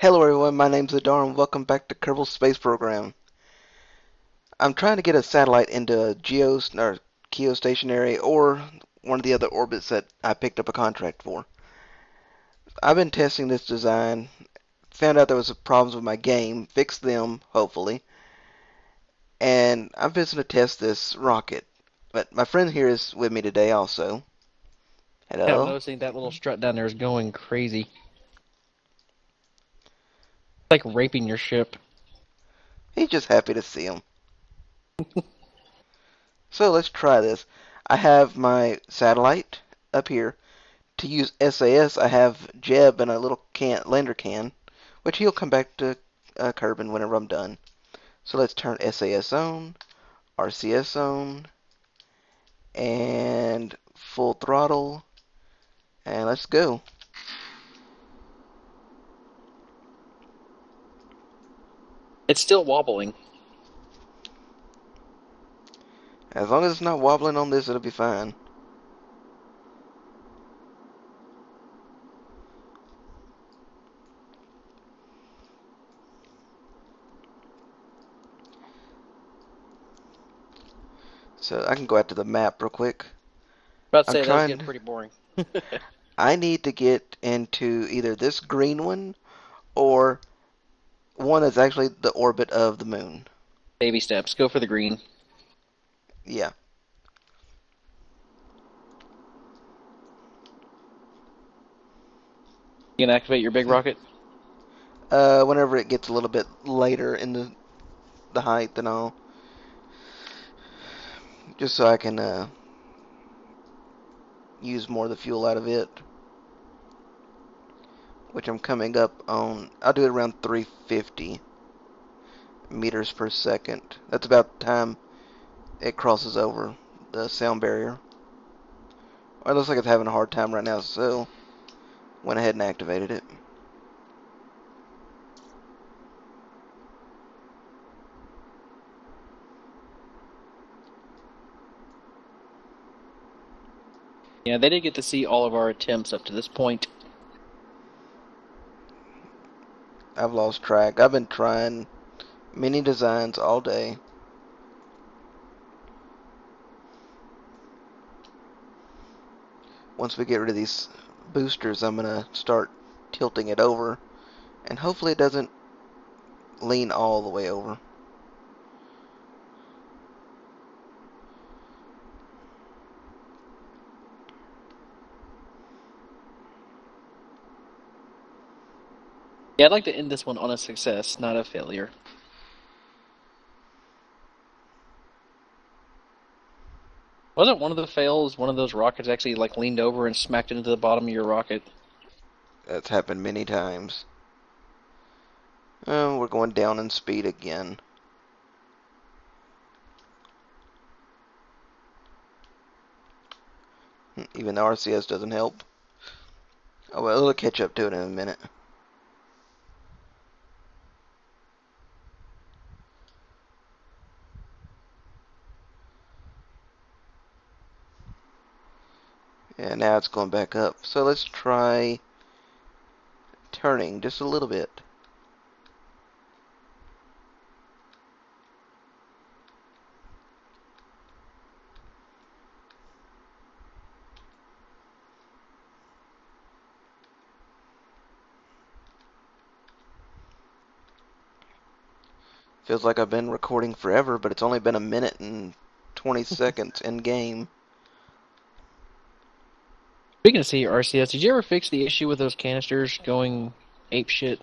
Hello everyone, my name's Zidar and welcome back to Kerbal Space Program. I'm trying to get a satellite into a or geostationary or one of the other orbits that I picked up a contract for. I've been testing this design, found out there was problems with my game, fixed them, hopefully, and I'm visiting to test this rocket. But my friend here is with me today also. Hello. Yeah, I'm noticing that little strut down there is going crazy. Like raping your ship. He's just happy to see him. so let's try this. I have my satellite up here. To use SAS, I have Jeb and a little can lander can, which he'll come back to uh, Kerbin whenever I'm done. So let's turn SAS on, RCS on, and full throttle, and let's go. It's still wobbling. As long as it's not wobbling on this, it'll be fine. So I can go out to the map real quick. About to say that's getting pretty boring. I need to get into either this green one or one that's actually the orbit of the moon. Baby steps. Go for the green. Yeah. You can activate your big rocket. Uh, whenever it gets a little bit later in the the height and all, just so I can uh, use more of the fuel out of it. Which I'm coming up on. I'll do it around 350 meters per second. That's about the time it crosses over the sound barrier. Well, it looks like it's having a hard time right now, so went ahead and activated it. Yeah, they did get to see all of our attempts up to this point. I've lost track. I've been trying many designs all day. Once we get rid of these boosters, I'm going to start tilting it over. And hopefully it doesn't lean all the way over. Yeah, I'd like to end this one on a success, not a failure. Wasn't one of the fails one of those rockets actually like leaned over and smacked into the bottom of your rocket? That's happened many times. Oh, we're going down in speed again. Hmm, Even the RCS doesn't help. Oh well, it'll catch up to it in a minute. Yeah, now it's going back up. So let's try turning just a little bit. Feels like I've been recording forever, but it's only been a minute and 20 seconds in game. Speaking of CRCS, did you ever fix the issue with those canisters going ape shit?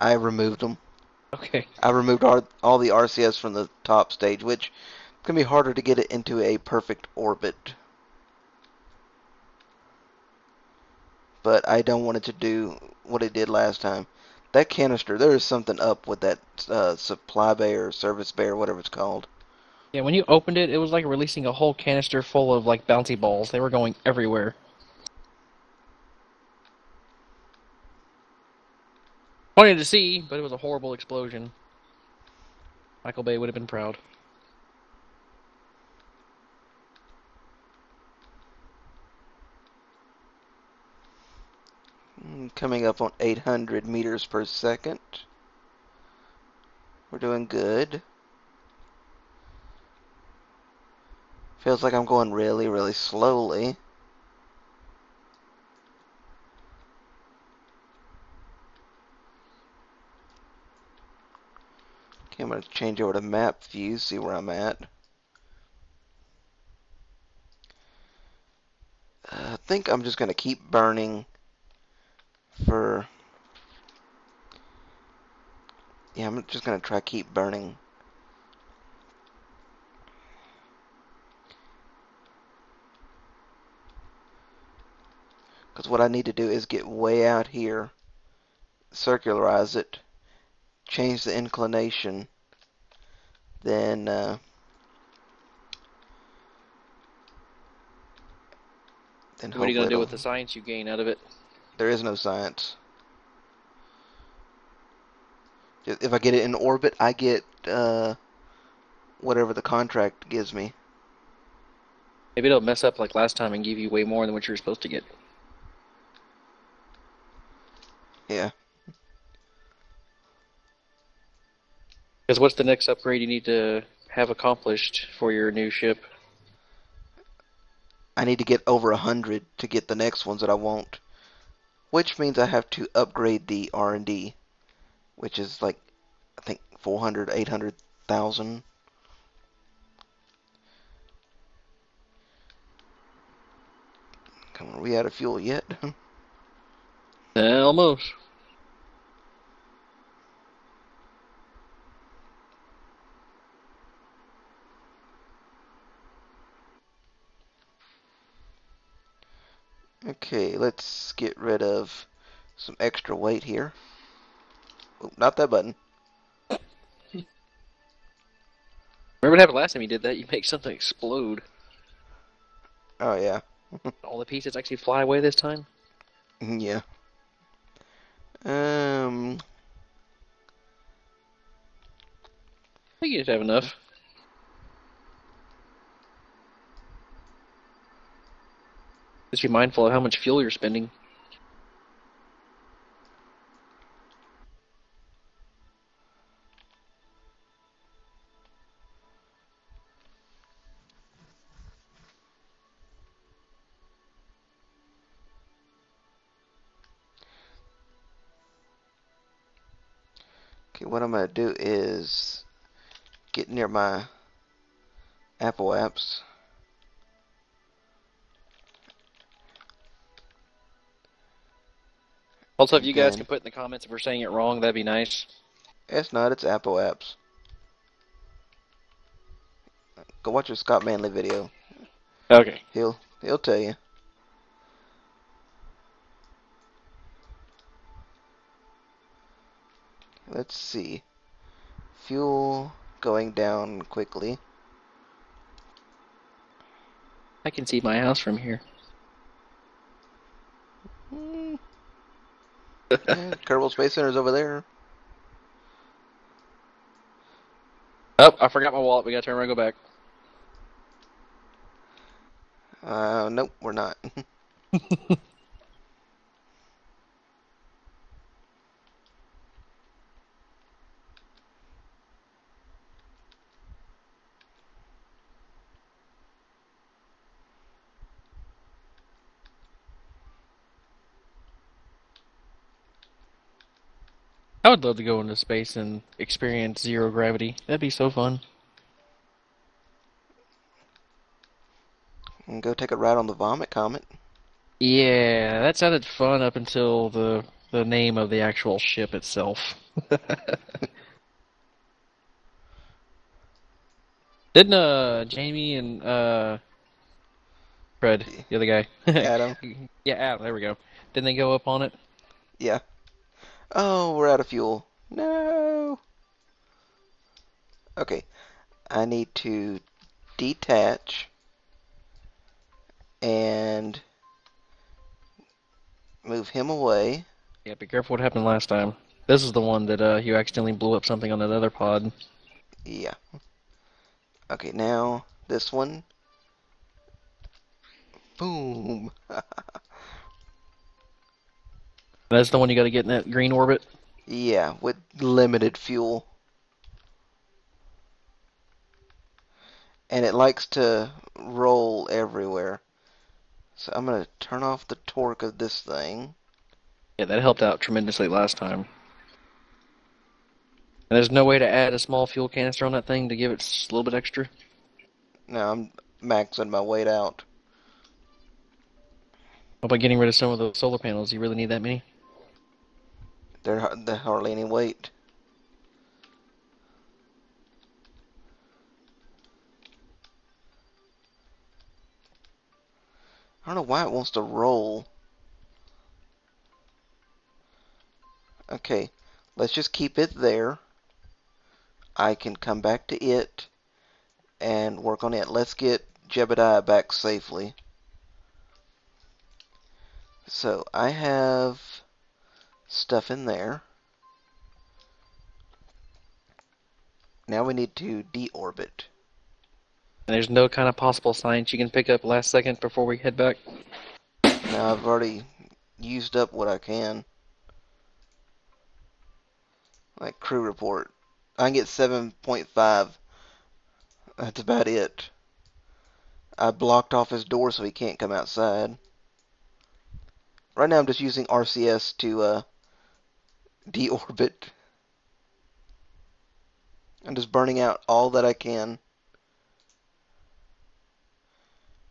I removed them. Okay. I removed all, all the RCS from the top stage, which can be harder to get it into a perfect orbit. But I don't want it to do what it did last time. That canister, there is something up with that uh, supply bay or service bay or whatever it's called. Yeah, when you opened it, it was like releasing a whole canister full of like bouncy balls. They were going everywhere. Funny to see, but it was a horrible explosion. Michael Bay would have been proud. Coming up on 800 meters per second. We're doing good. Feels like I'm going really, really slowly. Okay, I'm going to change over to map view, see where I'm at. Uh, I think I'm just going to keep burning for... Yeah, I'm just going to try keep burning. What I need to do is get way out here, circularize it, change the inclination, then uh, then What are you gonna do with the science you gain out of it? There is no science. If if I get it in orbit, I get uh, whatever the contract gives me. Maybe it'll mess up like last time and give you way more than what you're supposed to get. Yeah. Because what's the next upgrade you need to have accomplished for your new ship? I need to get over a hundred to get the next ones that I want, which means I have to upgrade the R and D, which is like I think 400, 800,000. Come on, are we out of fuel yet? Uh, almost. okay, let's get rid of some extra weight here. Oh, not that button. Remember what happened last time you did that? You make something explode. Oh yeah, All the pieces actually fly away this time? Mm, yeah. Um, I think you just have enough. Just be mindful of how much fuel you're spending. Okay, what I'm gonna do is get near my apoapsis. Also, if you guys can put in the comments if we're saying it wrong, that'd be nice. It's not. It's apoapsis. Go watch your Scott Manley video. Okay. He'll he'll tell you. Let's see. Fuel going down quickly. I can see my house from here. Hmm. yeah, Kerbal Space Center's over there. Oh, I forgot my wallet. We gotta turn around and go back. Uh, nope, we're not. I would love to go into space and experience zero gravity. That'd be so fun. and go take a ride on the Vomit Comet. Yeah, that sounded fun up until the the name of the actual ship itself. Didn't uh Jamie and uh Fred, the other guy. Adam. yeah, Adam, there we go. Didn't they go up on it? Yeah. Oh, we're out of fuel. No. Okay. I need to detach and move him away. Yeah, be careful what happened last time. This is the one that uh you accidentally blew up something on that other pod. Yeah. Okay, now this one. Boom. That's the one you got to get in that green orbit. Yeah, with limited fuel. And it likes to roll everywhere. So I'm going to turn off the torque of this thing. Yeah, that helped out tremendously last time. And there's no way to add a small fuel canister on that thing to give it a little bit extra. Now I'm maxing my weight out. What about getting rid of some of those solar panels? You really need that many? They're, they're hardly any weight. I don't know why it wants to roll. Okay, let's just keep it there. I can come back to it and work on it. Let's get Jebediah back safely. So I have stuff in there. Now we need to deorbit. And there's no kind of possible science you can pick up last second before we head back. Now I've already used up what I can. Like crew report. I can get 7.5. That's about it. I blocked off his door so he can't come outside. Right now I'm just using RCS to uh, deorbit. I'm just burning out all that I can.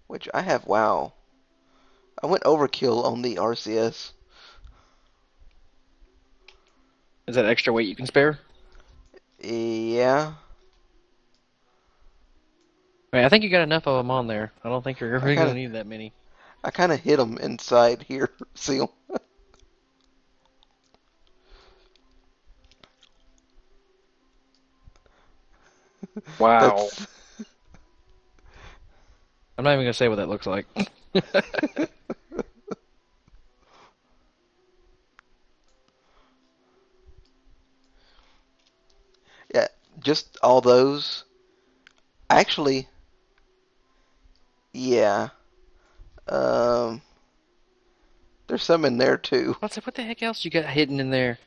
Which I have, wow. I went overkill on the RCS. Is that extra weight you can spare? Yeah. I mean, I think you got enough of them on there. I don't think you're kinda- going to need that many. I kind of hit them inside here. See Wow. That's- I'm not even going to say what that looks like. Yeah, just all those. Actually, yeah. Um, there's some in there too. What's what the heck else you got hidden in there?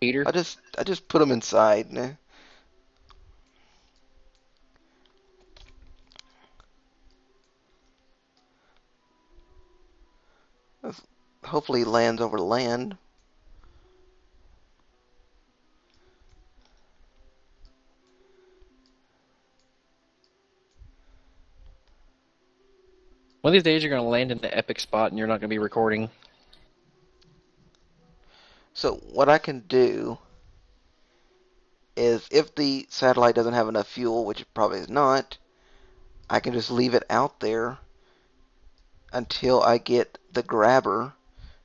Peter? I just I just put them inside. nah. Hopefully, lands over land. One of these days you're going to land in the epic spot and you're not going to be recording. So what I can do is if the satellite doesn't have enough fuel, which it probably is not, I can just leave it out there until I get the grabber,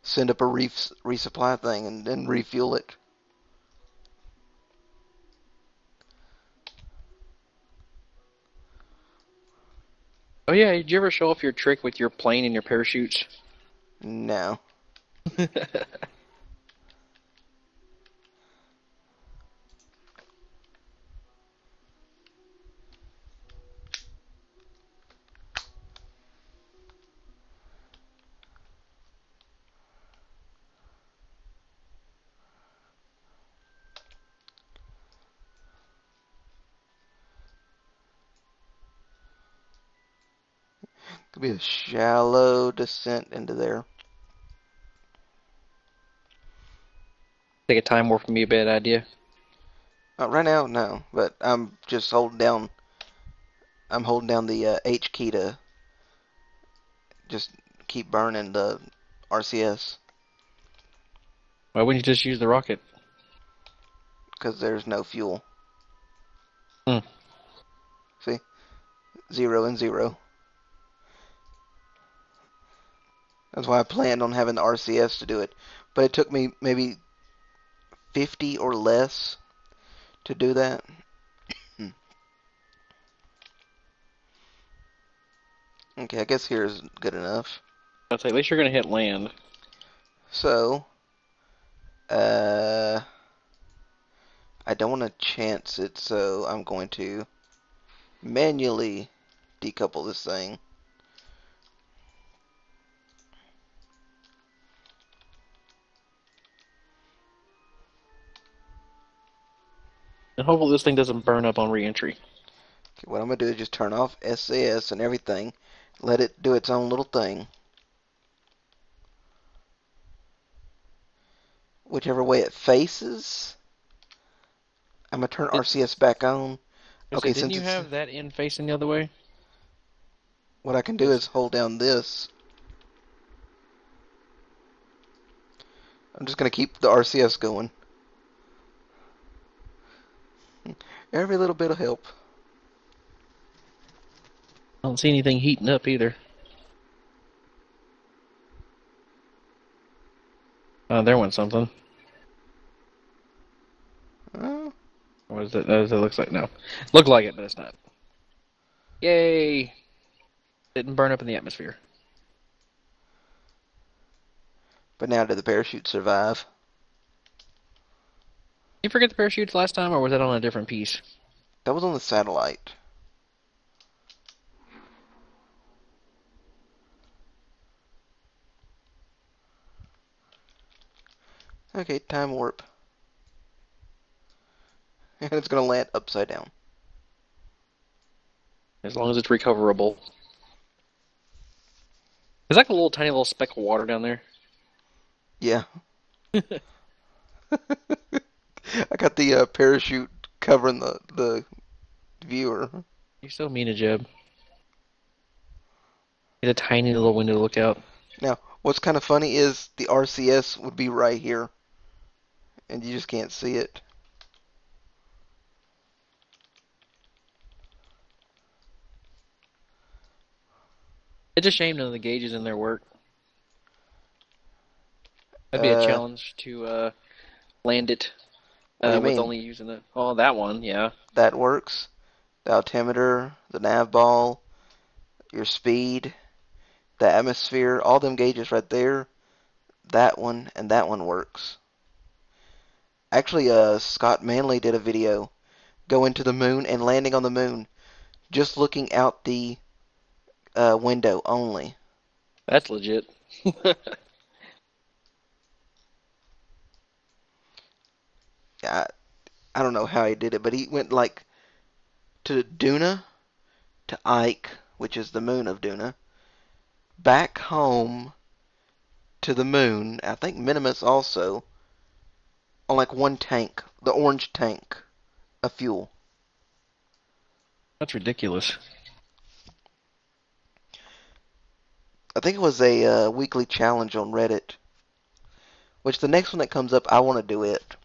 send up a reef, resupply thing, and then refuel it. Oh yeah, did you ever show off your trick with your plane and your parachutes? No. be a shallow descent into there. Take a time warp would be a bad idea. Uh, right now, no, but I'm just holding down. I'm holding down the uh, H key to just keep burning the RCS Why wouldn't you just use the rocket? because there's no fuel. Hmm. See, zero and zero. That's why I planned on having the RCS to do it, but it took me maybe 50 or less to do that. okay, I guess here is good enough. At least you're going to hit land. So, uh, I don't want to chance it, so I'm going to manually decouple this thing. And hopefully this thing doesn't burn up on reentry. Okay, what I'm gonna do is just turn off SAS and everything, let it do its own little thing. Whichever way it faces, I'm gonna turn It- RCS back on. So Okay, didn't since you have that end facing the other way? What I can do is hold down this. I'm just gonna keep the RCS going. Every little bit of help. I don't see anything heating up either. Oh, there went something. Uh, What is it? That looks like no. Look like it, but it's not. Yay! Didn't burn up in the atmosphere. but now did the parachute survive? You forget the parachutes last time, or was that on a different piece? That was on the satellite. Okay, time warp. And it's gonna land upside down. As long as it's recoverable. Is that a little tiny little speck of water down there? Yeah. I got the uh, parachute covering the the viewer. You're so mean to Jeb. Get a tiny little window to look out. Now, what's kind of funny is the RCS would be right here, and you just can't see it. It's a shame none of the gauges in there work. That'd be Uh, a challenge to uh, land it uh, with mean? only using the. Oh, that one, yeah. That works. The altimeter, the nav ball, your speed, the atmosphere, all them gauges right there. That one and that one works. Actually, uh, Scott Manley did a video going to the moon and landing on the moon, just looking out the uh, window only. That's legit. I, I don't know how he did it, but he went like to Duna, to Ike, which is the moon of Duna, back home to the moon. I think Minimus also on like one tank, the orange tank of fuel. That's ridiculous. I think it was a uh, weekly challenge on Reddit. Which the next one that comes up, I want to do it.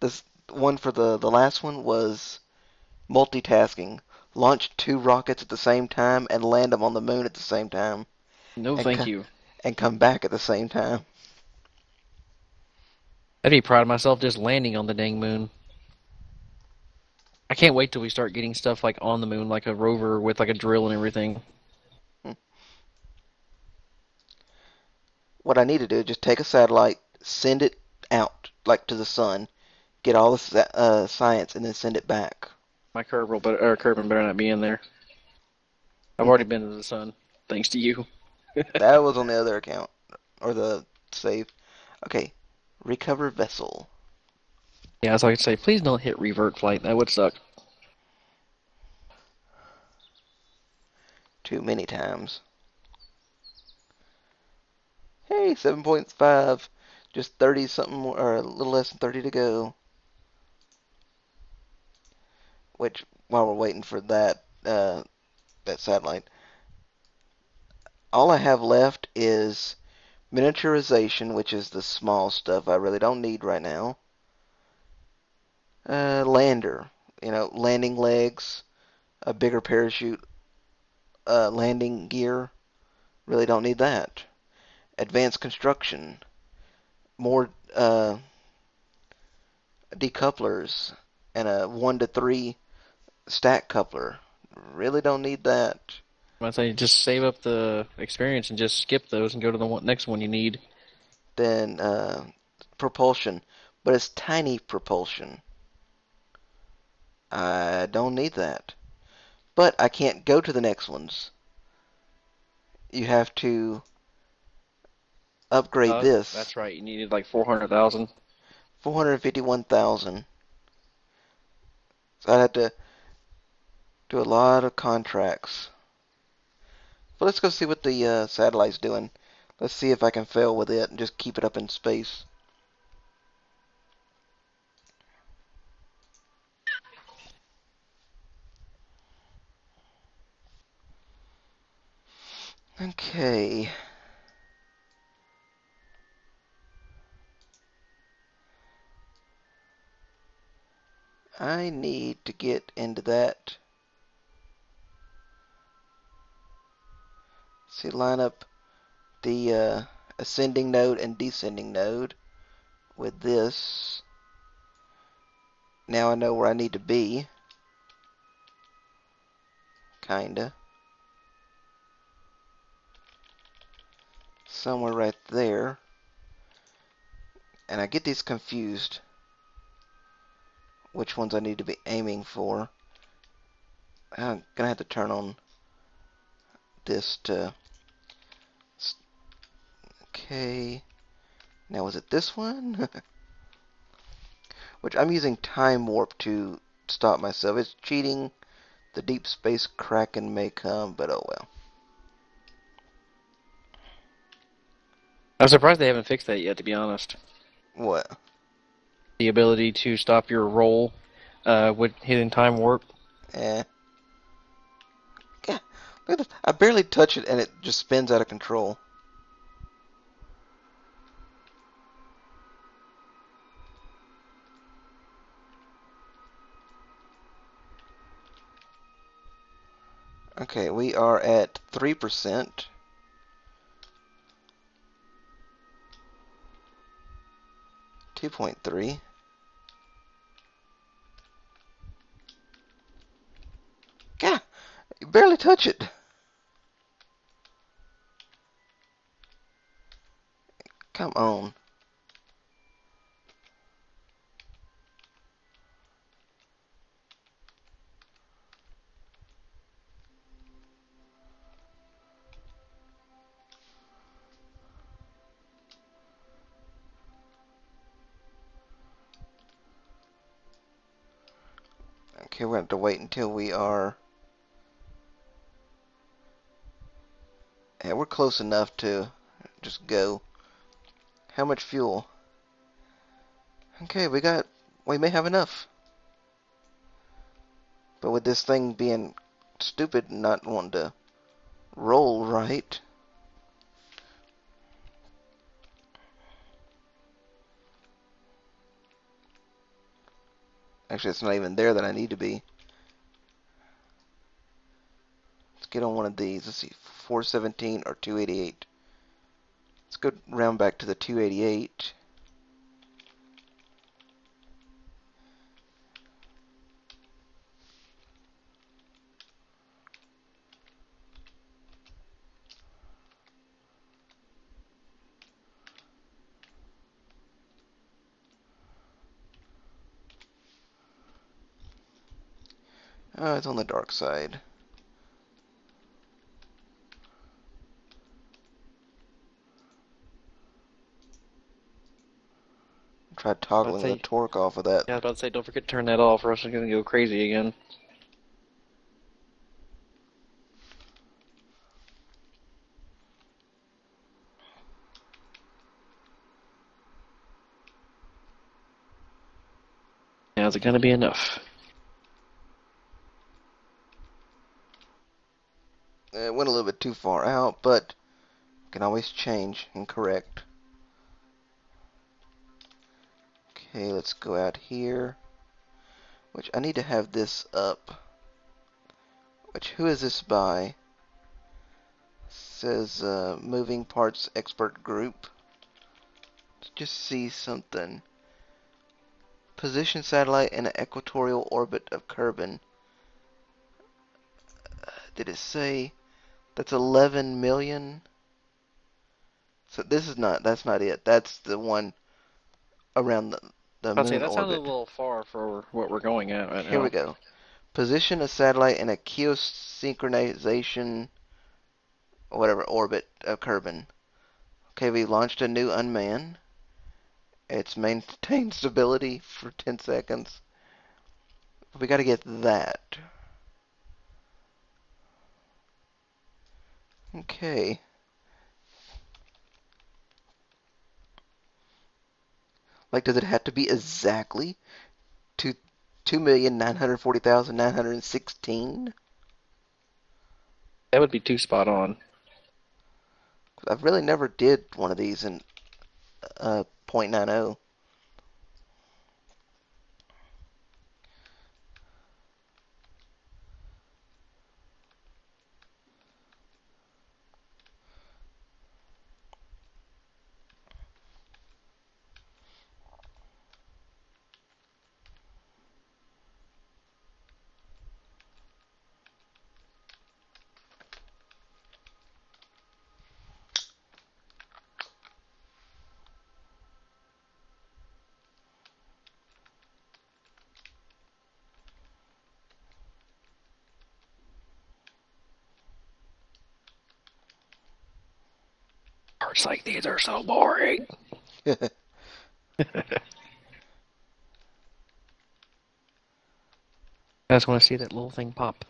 This one for the the last one was multitasking. Launch two rockets at the same time and land them on the moon at the same time No, thank co- you. and come back at the same time. I'd be proud of myself just landing on the dang moon. I can't wait till we start getting stuff like on the moon, like a rover with like a drill and everything. Hmm. What I need to do is just take a satellite, send it out like to the sun, get all the uh, science, and then send it back. My Kerbal, but or Kerbin better not be in there. I've already been to the sun, thanks to you. that was on the other account or the save. Okay, recover vessel. Yeah, all I could say. Please don't hit revert flight. That would suck. too many times. Hey, 7.5. Just 30 something or a little less than 30 to go. Which, while we're waiting for that, uh, that satellite, all I have left is miniaturization, which is the small stuff I really don't need right now. Uh, lander, you know, landing legs, a bigger parachute, uh, landing gear. Really don't need that. Advanced construction. More uh, decouplers and a 1 to 3 stack coupler. Really don't need that. I'd say just save up the experience and just skip those and go to the one, next one you need. Then uh, propulsion. But it's tiny propulsion. I don't need that. But I can't go to the next ones. You have to upgrade Uh, this. That's right. You needed like four hundred thousand. 451,000. So I'd have to do a lot of contracts. But let's go see what the uh, satellite's doing. Let's see if I can fail with it and just keep it up in space. Okay. I need to get into that. See, line up the uh, ascending node and descending node with this. Now I know where I need to be. Kinda. Somewhere right there. And I get these confused which ones I need to be aiming for. I'm gonna have to turn on this to okay. Now is it this one? Which I'm using time warp to stop myself. It's cheating. The deep space kraken may come but oh well. I'm surprised they haven't fixed that yet, to be honest. what? The ability to stop your roll uh, with hitting time warp. eh. Yeah look at this. I barely touch it and it just spins out of control Okay, we are at 3%. Two point three. Yeah, you barely touch it. Come on. Okay, to have to wait until we are... Yeah, we're close enough to just go. How much fuel? Okay, we got... We may have enough. But with this thing being stupid and not wanting to roll right... Actually, it's not even there that I need to be. Let's get on one of these. Let's see, 417 or 288. Let's go round back to the 288. It's on the dark side. Try toggling say- the torque off of that. Yeah, I was about to say, don't forget to turn that off, or else it's going to go crazy again. Now, is it going to be enough? It went a little bit too far out, but can always change and correct. Okay, let's go out here. Which I need to have this up. Which who is this by? Says uh, moving parts expert group. Let's just see something. Position satellite in an equatorial orbit of Kerbin. Uh, did it say that's 11 million? So this is not. That's not it. That's the one around the the moon say that orbit. sounded a little far for what we're going at right Here now. we go. Position a satellite in a geosynchronization, whatever orbit of Kerbin. Okay, we launched a new unmanned. It's maintained stability for 10 seconds. We got to get that. Okay. Like, does it have to be exactly two two million nine hundred forty thousand nine hundred sixteen? That would be too spot on. I've really never did one of these in uh, .90. Parts like these are so boring. I just want to see that little thing pop.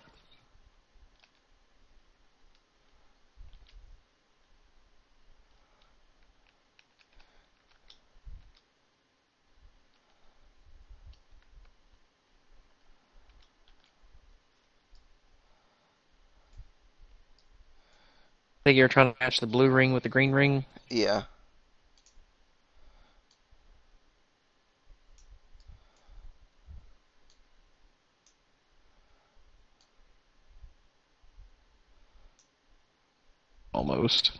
Think you're trying to match the blue ring with the green ring. yeah. Almost.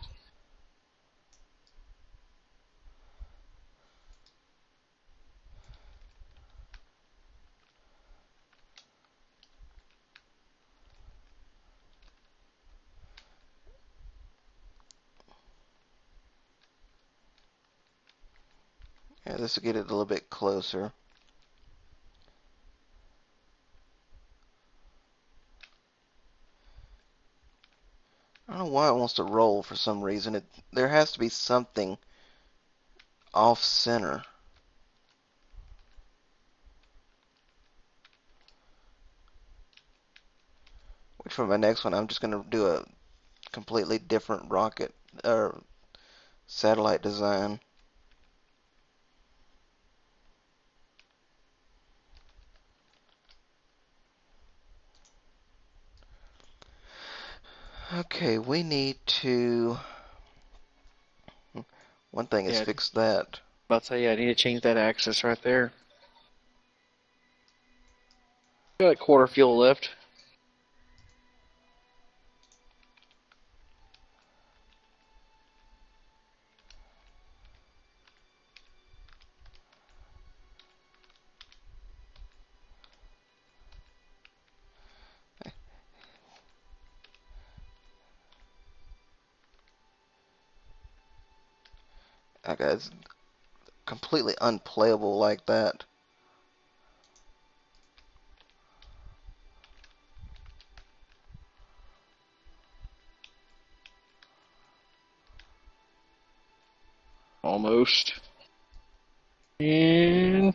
This will get it a little bit closer. I don't know why it wants to roll for some reason. It there has to be something off center. Which for my next one, I'm just gonna do a completely different rocket or satellite design. Okay, we need to. One thing is Yeah. fix that. About to say, yeah, I need to change that axis right there. Got a quarter fuel left. Okay, it's completely unplayable like that. Almost. And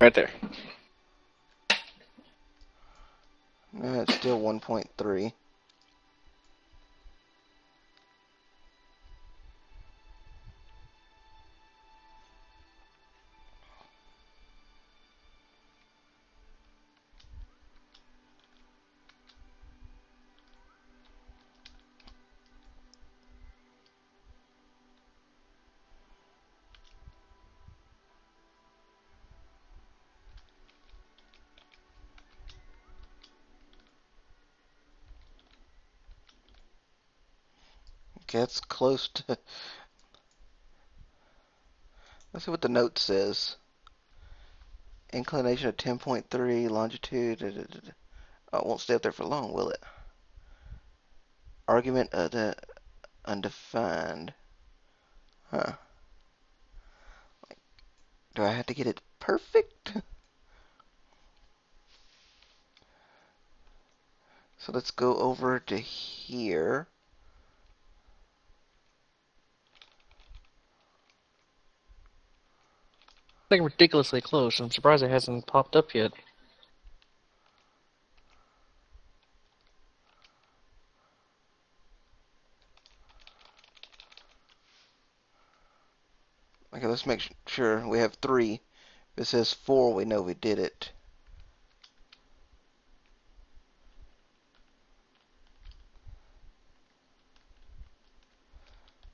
right there. No, it's still 1.3. that's close to. Let's see what the note says. Inclination of 10.3, longitude. da, da, da. Oh, it won't stay up there for long, will it? Argument of the undefined. Huh. Do I have to get it perfect? So let's go over to here. like ridiculously close. I'm surprised it hasn't popped up yet. Okay, let's make sure we have three. If it says four, we know we did it.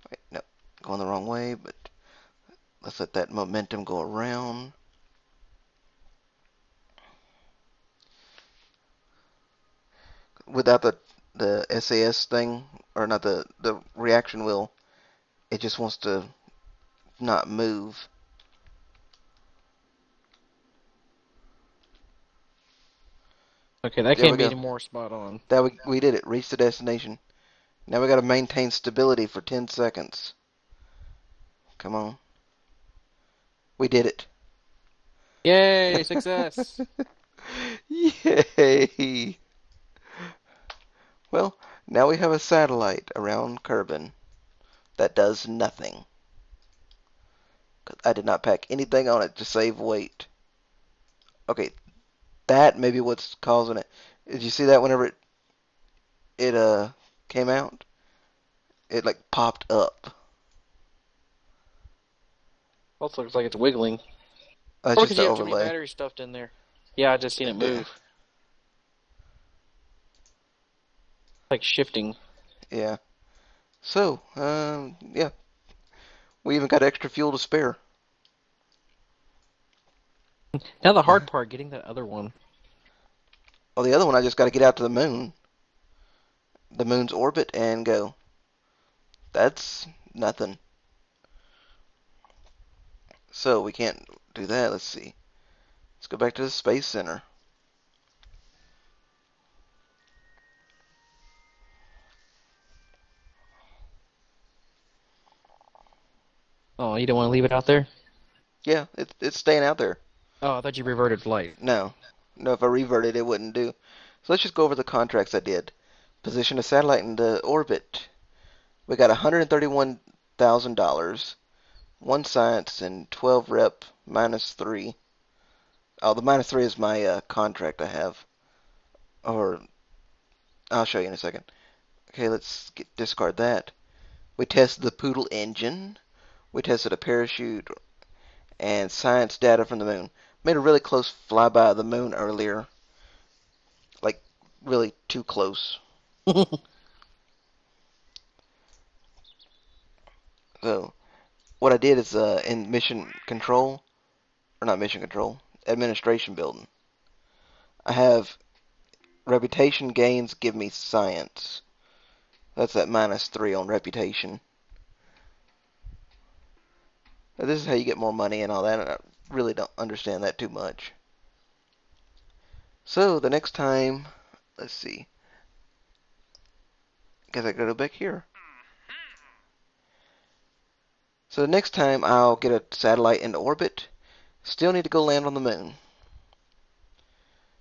Wait, no, going the wrong way, but let's let that momentum go around. Without the the SAS thing, or not the the reaction wheel, it just wants to not move. Okay, that There can't be any more spot on. That we we did it. Reach the destination. Now we got to maintain stability for 10 seconds. Come on. We did it. Yay, success! Yay! Well, now we have a satellite around Kerbin that does nothing. I did not pack anything on it to save weight. Okay, that may be what's causing it. Did you see that whenever it it uh came out? It like popped up. Also looks like it's wiggling. That's Or just because the you have too many overlay. batteries stuffed in there. Yeah, I just seen it move. Like shifting. Yeah. So, um, yeah. We even got extra fuel to spare. Now the hard part, getting that other one. Well, the other one, I just got to get out to the moon, the moon's orbit, and go. That's nothing. So we can't do that. Let's see. Let's go back to the space center. Oh, you don't want to leave it out there? Yeah, it, it's staying out there. Oh, I thought you reverted flight. No, no. If I reverted, it wouldn't do. So let's just go over the contracts I did. Position a satellite into orbit. We got $131,000, one science, and 12 rep minus three. Oh, the minus three is my uh, contract I have. Or I'll show you in a second. Okay, let's get, discard that. We tested the Poodle engine. We tested a parachute and science data from the moon. Made a really close flyby of the moon earlier. Like, really too close. So, what I did is uh, in mission control, or not mission control, administration building. I have reputation gains give me science. That's at minus three on reputation. Now, this is how you get more money and all that. and I really don't understand that too much. So the next time, let's see. Guess I gotta go back here. So the next time I'll get a satellite into orbit. Still need to go land on the moon.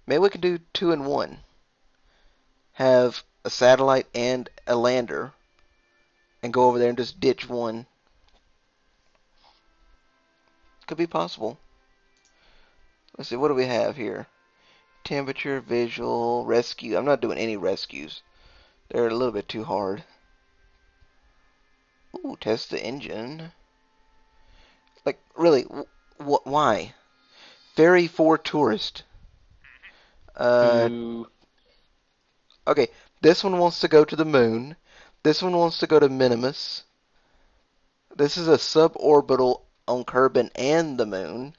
Maybe we can do two in one. Have a satellite and a lander, and go over there and just ditch one. Could be possible. Let's see, what do we have here? Temperature, visual, rescue. I'm not doing any rescues. They're a little bit too hard. Ooh, test the engine. Like, really, wh- wh- why? Ferry for tourist. Uh, Ooh. okay, this one wants to go to the moon. This one wants to go to Minimus. This is a suborbital on Kerbin and the moon.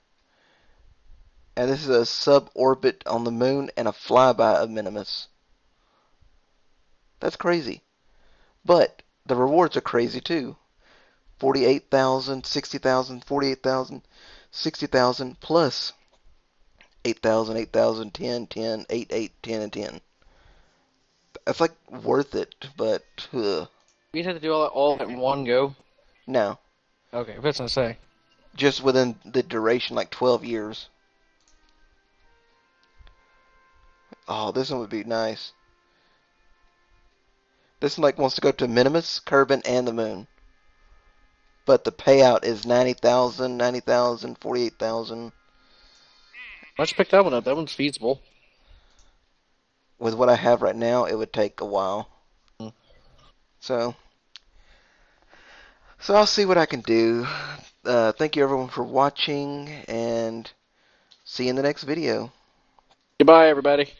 And this is a suborbit on the moon and a flyby of Minimus. That's crazy. But the rewards are crazy too. 48,000, 60,000, 48,000, 60,000 plus 8,000, 8,000, 10, 10, 8, 8, 10, and 10. That's like worth it, but ugh, You'd have to do all that all at one go. no. Okay, what's gonna say? Just within the duration, like 12 years. Oh, this one would be nice. This one like wants to go to Minimus, Kerbin, and the moon. But the payout is 90,000, 90,000, 48,000. Let's pick that one up. That one's feasible. With what I have right now, it would take a while. Hmm. So, so I'll see what I can do. uh, thank you everyone for watching, and see you in the next video. Goodbye, everybody.